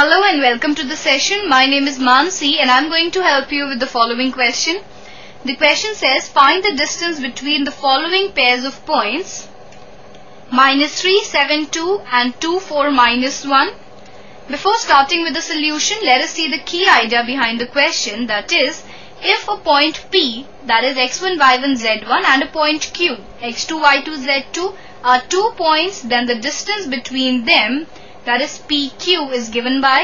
Hello and welcome to the session. My name is Mansi and I'm going to help you with the following question. The question says find the distance between the following pairs of points minus 3, 7, 2 and 2, 4, minus 1. Before starting with the solution, let us see the key idea behind the question that is if a point P that is x1, y1, z1 and a point Q x2, y2, z2 are two points then the distance between them that is PQ is given by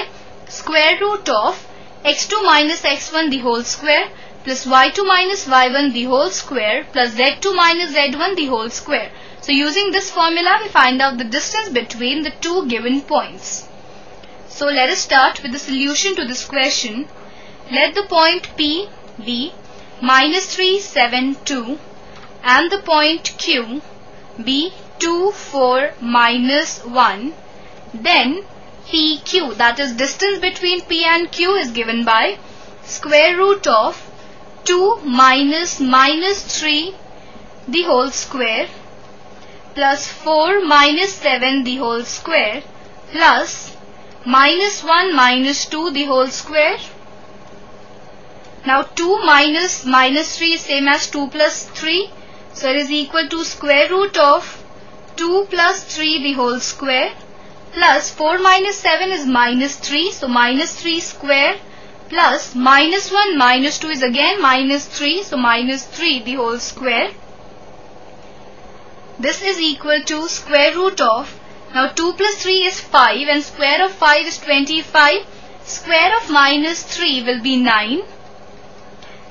square root of x2 minus x1 the whole square plus y2 minus y1 the whole square plus z2 minus z1 the whole square. So using this formula we find out the distance between the two given points. So let us start with the solution to this question. Let the point P be minus 3, 7, 2 and the point Q be 2, 4, minus 1 then PQ that is distance between P and Q is given by square root of 2 minus minus 3 the whole square plus 4 minus 7 the whole square plus minus 1 minus 2 the whole square. Now 2 minus minus 3 is same as 2 plus 3. So it is equal to square root of 2 plus 3 the whole square plus 4 minus 7 is minus 3. So minus 3 square plus minus 1 minus 2 is again minus 3. So minus 3 the whole square. This is equal to square root of now 2 plus 3 is 5 and square of 5 is 25. Square of minus 3 will be 9.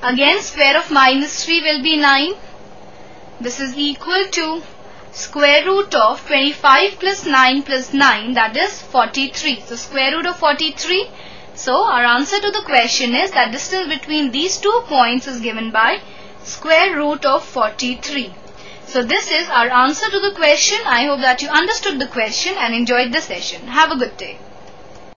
Again square of minus 3 will be 9. This is equal to square root of 25 plus 9 plus 9 that is 43. So square root of 43. So our answer to the question is that distance between these two points is given by square root of 43. So this is our answer to the question. I hope that you understood the question and enjoyed the session. Have a good day.